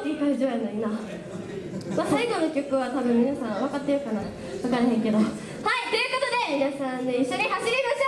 ってい会場やな、まあ、最後の曲は多分皆さん分かってるかな。分からへんけど。はいということで皆さんで、ね、一緒に走りましょう。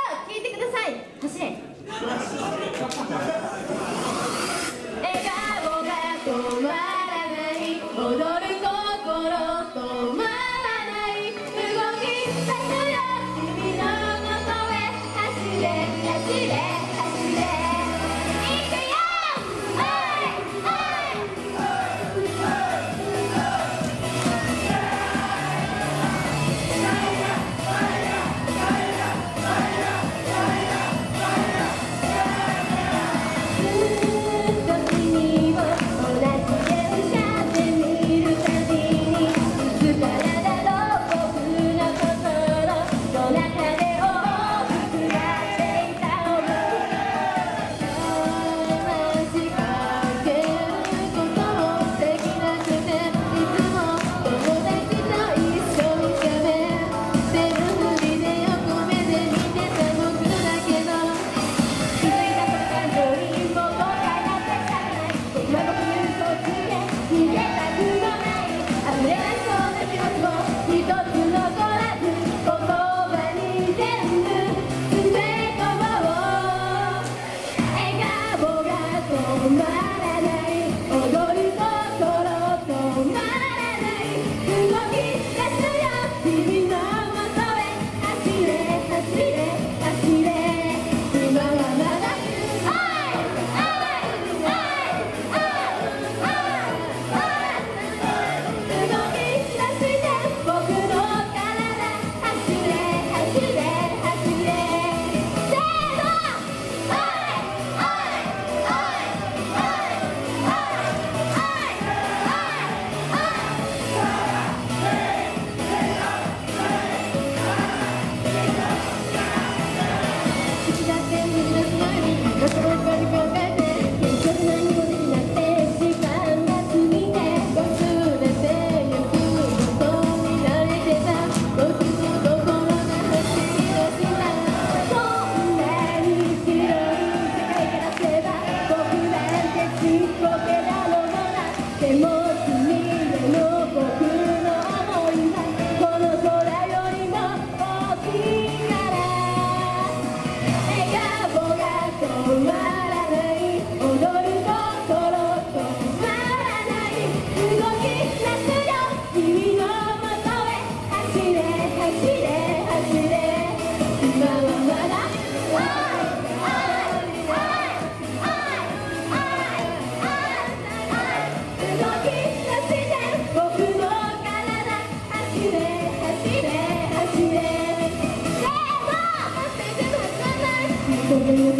anymore. Oh,